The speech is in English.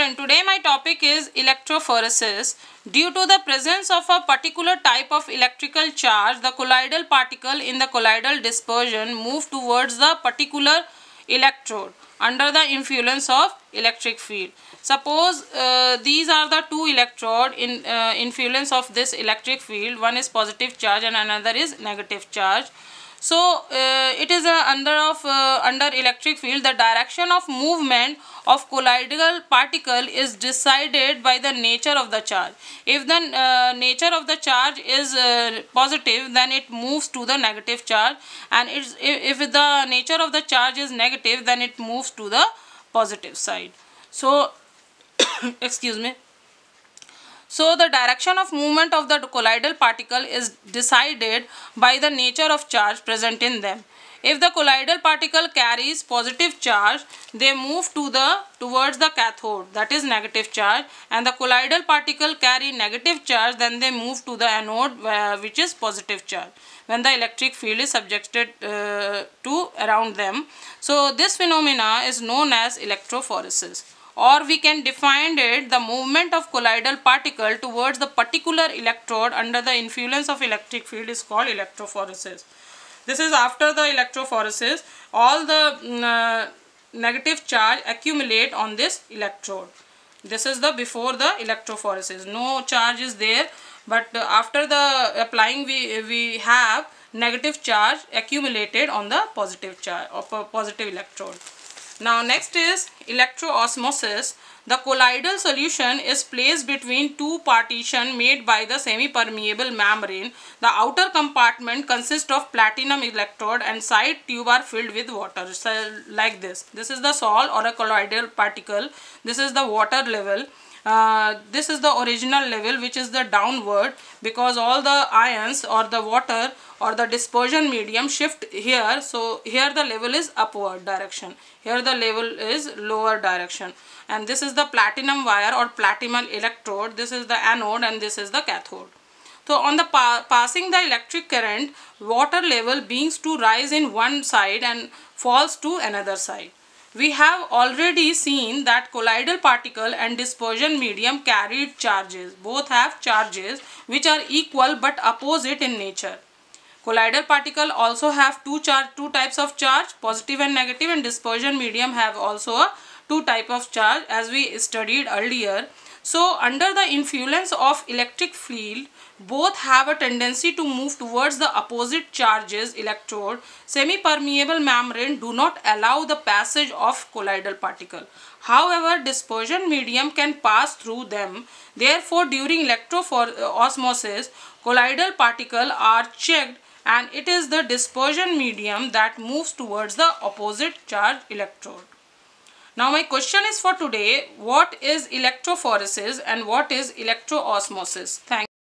student, today my topic is electrophoresis. Due to the presence of a particular type of electrical charge, the colloidal particle in the colloidal dispersion move towards the particular electrode under the influence of electric field. Suppose uh, these are the two electrode in uh, influence of this electric field. One is positive charge and another is negative charge so uh, it is uh, under of uh, under electric field. The direction of movement of colloidal particle is decided by the nature of the charge. If the uh, nature of the charge is uh, positive then it moves to the negative charge. And if, if the nature of the charge is negative then it moves to the positive side. So excuse me so the direction of movement of the colloidal particle is decided by the nature of charge present in them. If the colloidal particle carries positive charge, they move to the towards the cathode that is negative charge and the colloidal particle carry negative charge then they move to the anode uh, which is positive charge when the electric field is subjected uh, to around them. So this phenomena is known as electrophoresis or we can define it the movement of colloidal particle towards the particular electrode under the influence of electric field is called electrophoresis. This is after the electrophoresis all the mm, uh, negative charge accumulate on this electrode. This is the before the electrophoresis. No charge is there but after the applying we, we have negative charge accumulated on the positive charge or positive electrode. Now next is electroosmosis. The colloidal solution is placed between two partition made by the semi-permeable membrane. The outer compartment consists of platinum electrode and side tube are filled with water. So like this. This is the salt or a colloidal particle. This is the water level. Uh, this is the original level which is the downward because all the ions or the water or the dispersion medium shift here. So here the level is upward direction. Here the level is lower direction. And this is the platinum wire or platinum electrode. This is the anode and this is the cathode. So on the pa passing the electric current water level beings to rise in one side and falls to another side we have already seen that colloidal particle and dispersion medium carried charges. Both have charges which are equal but opposite in nature. Colloidal particle also have two charge, two types of charge, positive and negative and dispersion medium have also a two type of charge as we studied earlier. So under the influence of electric field, both have a tendency to move towards the opposite charges electrode. Semi-permeable membrane do not allow the passage of colloidal particle. However, dispersion medium can pass through them. Therefore, during electroosmosis, colloidal particle are checked and it is the dispersion medium that moves towards the opposite charge electrode. Now my question is for today, what is electrophoresis and what is electroosmosis? Thank